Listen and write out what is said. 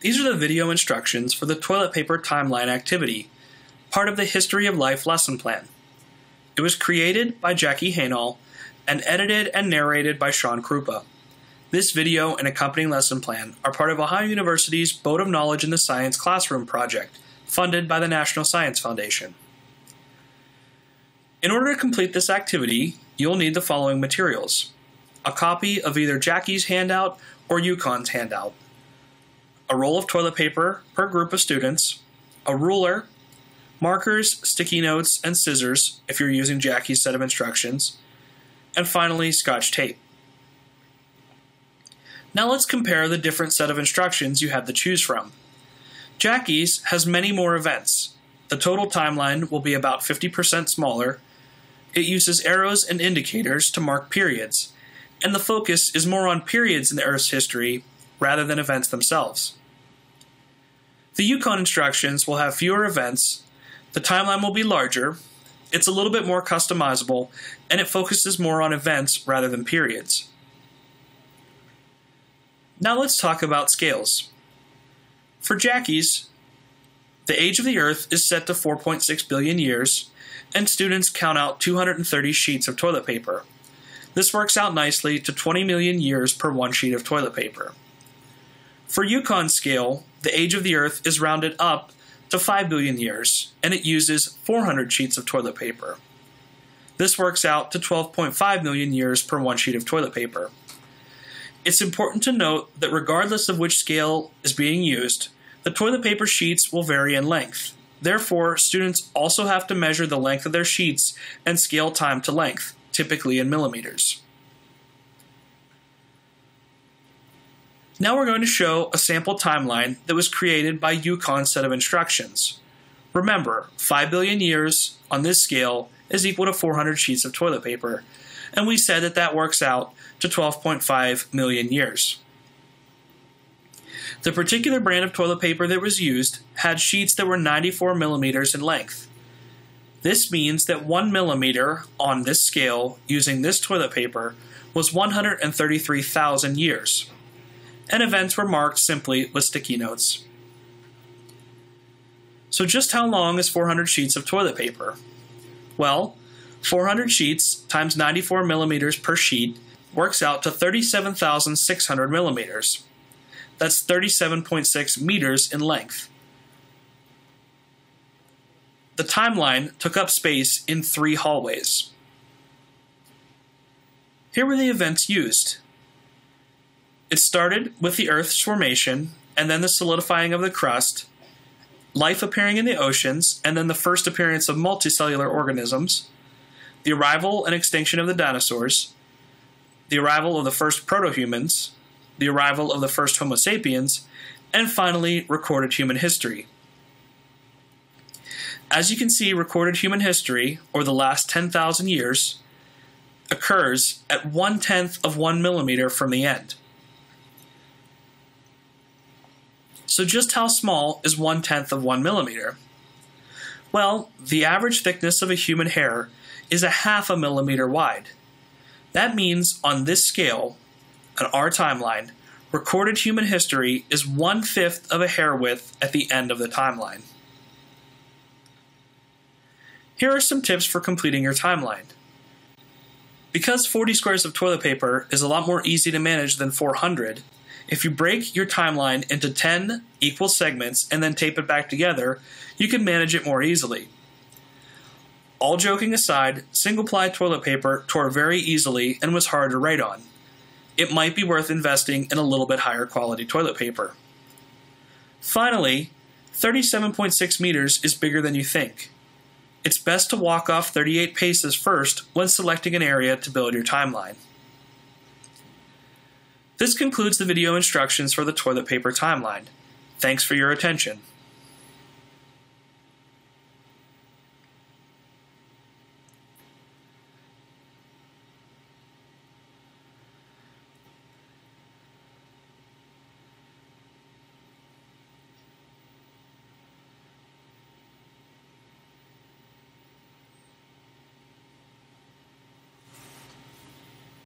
These are the video instructions for the toilet paper timeline activity, part of the History of Life lesson plan. It was created by Jackie Haynall and edited and narrated by Sean Krupa. This video and accompanying lesson plan are part of Ohio University's Boat of Knowledge in the Science Classroom project, funded by the National Science Foundation. In order to complete this activity, you'll need the following materials a copy of either Jackie's handout or UConn's handout, a roll of toilet paper per group of students, a ruler, markers, sticky notes, and scissors if you're using Jackie's set of instructions, and finally, scotch tape. Now let's compare the different set of instructions you have to choose from. Jackie's has many more events. The total timeline will be about 50% smaller. It uses arrows and indicators to mark periods, and the focus is more on periods in the Earth's history rather than events themselves. The UConn instructions will have fewer events, the timeline will be larger, it's a little bit more customizable, and it focuses more on events rather than periods. Now let's talk about scales. For Jackie's, the age of the Earth is set to 4.6 billion years, and students count out 230 sheets of toilet paper. This works out nicely to 20 million years per one sheet of toilet paper. For UConn scale, the age of the Earth is rounded up to 5 billion years, and it uses 400 sheets of toilet paper. This works out to 12.5 million years per one sheet of toilet paper. It's important to note that regardless of which scale is being used, the toilet paper sheets will vary in length. Therefore, students also have to measure the length of their sheets and scale time to length, typically in millimeters. Now we're going to show a sample timeline that was created by UConn's set of instructions. Remember, 5 billion years on this scale is equal to 400 sheets of toilet paper, and we said that that works out to 12.5 million years. The particular brand of toilet paper that was used had sheets that were 94 millimeters in length. This means that 1 millimeter on this scale using this toilet paper was 133,000 years and events were marked simply with sticky notes. So, just how long is 400 sheets of toilet paper? Well, 400 sheets times 94 millimeters per sheet works out to 37,600 millimeters. That's 37.6 meters in length. The timeline took up space in three hallways. Here were the events used it started with the Earth's formation, and then the solidifying of the crust, life appearing in the oceans, and then the first appearance of multicellular organisms, the arrival and extinction of the dinosaurs, the arrival of the first proto-humans, the arrival of the first Homo sapiens, and finally, recorded human history. As you can see, recorded human history, or the last 10,000 years, occurs at one tenth of one millimeter from the end. So just how small is one tenth of one millimeter? Well, the average thickness of a human hair is a half a millimeter wide. That means on this scale, on our timeline, recorded human history is one fifth of a hair width at the end of the timeline. Here are some tips for completing your timeline. Because 40 squares of toilet paper is a lot more easy to manage than 400, if you break your timeline into 10 equal segments and then tape it back together, you can manage it more easily. All joking aside, single ply toilet paper tore very easily and was hard to write on. It might be worth investing in a little bit higher quality toilet paper. Finally, 37.6 meters is bigger than you think. It's best to walk off 38 paces first when selecting an area to build your timeline. This concludes the video instructions for the toilet paper timeline. Thanks for your attention.